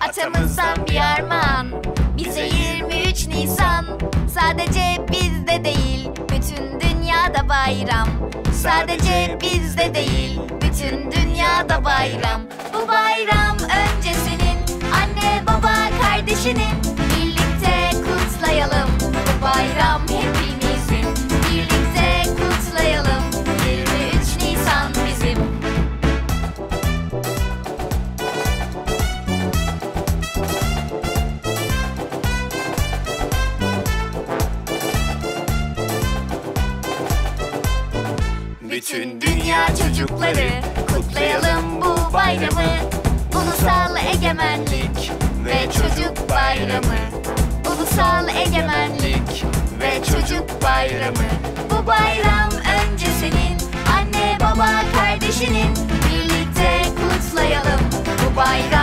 Atamızdan bir armağan. Bize 23 Nisan. Sadece bizde değil Bütün dünyada bayram. Sadece bizde değil Bütün dünyada bayram. Bu bayram öncesinin Anne baba kardeşinin Bütün dünya çocukları kutlayalım bu bayramı. Ulusal egemenlik ve çocuk bayramı. Ulusal egemenlik ve çocuk bayramı. Bu bayram önce senin anne baba kardeşinin. Birlikte kutlayalım bu bayram